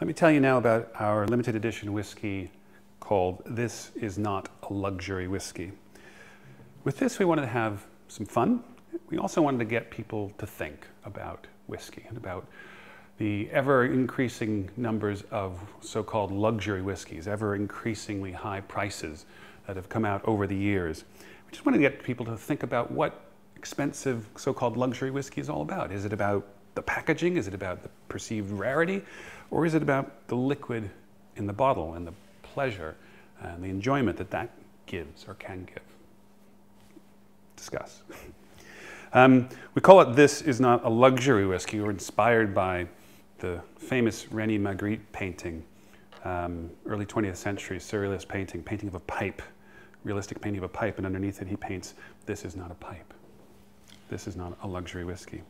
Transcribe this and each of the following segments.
Let me tell you now about our limited edition whiskey called This Is Not a Luxury Whiskey. With this, we wanted to have some fun. We also wanted to get people to think about whiskey and about the ever increasing numbers of so called luxury whiskeys, ever increasingly high prices that have come out over the years. We just wanted to get people to think about what expensive so called luxury whiskey is all about. Is it about the packaging? Is it about the perceived rarity? Or is it about the liquid in the bottle and the pleasure and the enjoyment that that gives or can give? Discuss. Um, we call it This Is Not a Luxury Whiskey. We're inspired by the famous René Magritte painting, um, early 20th century surrealist painting, painting of a pipe, realistic painting of a pipe, and underneath it he paints, This is not a pipe. This is not a luxury whiskey.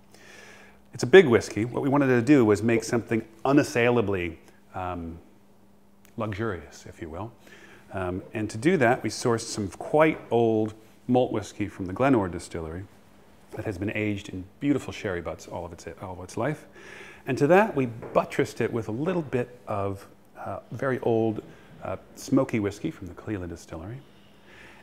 It's a big whiskey. What we wanted to do was make something unassailably um, luxurious, if you will. Um, and to do that, we sourced some quite old malt whiskey from the Glenrothes distillery that has been aged in beautiful sherry butts all of its, all of its life. And to that, we buttressed it with a little bit of uh, very old uh, smoky whiskey from the Caol distillery.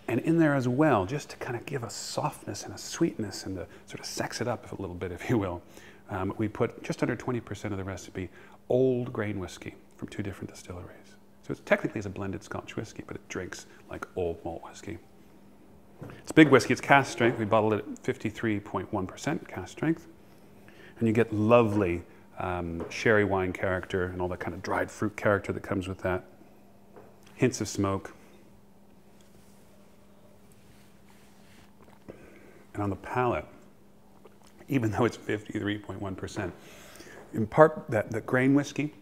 And in there as well, just to kind of give a softness and a sweetness and to sort of sex it up a little bit, if you will, um, we put just under 20% of the recipe old grain whiskey from two different distilleries. So it's technically it's a blended Scotch whiskey, but it drinks like old malt whiskey. It's big whiskey, it's cask strength. We bottled it at 53.1% cask strength. And you get lovely um, sherry wine character and all that kind of dried fruit character that comes with that. Hints of smoke. And on the palate, even though it's 53.1%. In part, that the grain whiskey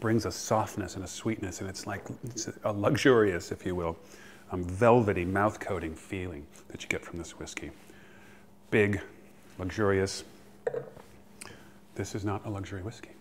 brings a softness and a sweetness, and it's like it's a luxurious, if you will, um, velvety, mouth coating feeling that you get from this whiskey. Big, luxurious. This is not a luxury whiskey.